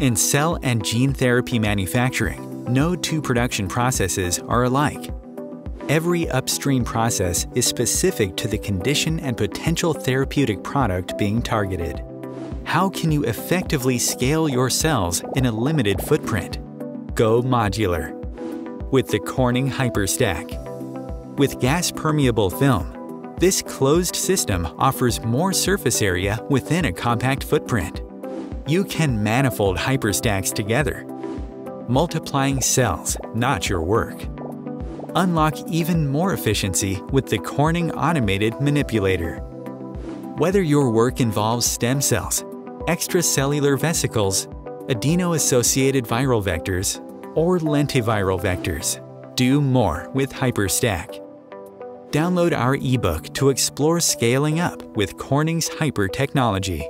In cell and gene therapy manufacturing, no two production processes are alike. Every upstream process is specific to the condition and potential therapeutic product being targeted. How can you effectively scale your cells in a limited footprint? Go modular. With the Corning HyperStack. With gas-permeable film, this closed system offers more surface area within a compact footprint you can manifold hyperstacks together, multiplying cells, not your work. Unlock even more efficiency with the Corning Automated Manipulator. Whether your work involves stem cells, extracellular vesicles, adeno-associated viral vectors, or lentiviral vectors, do more with HyperStack. Download our ebook to explore scaling up with Corning's Hyper technology.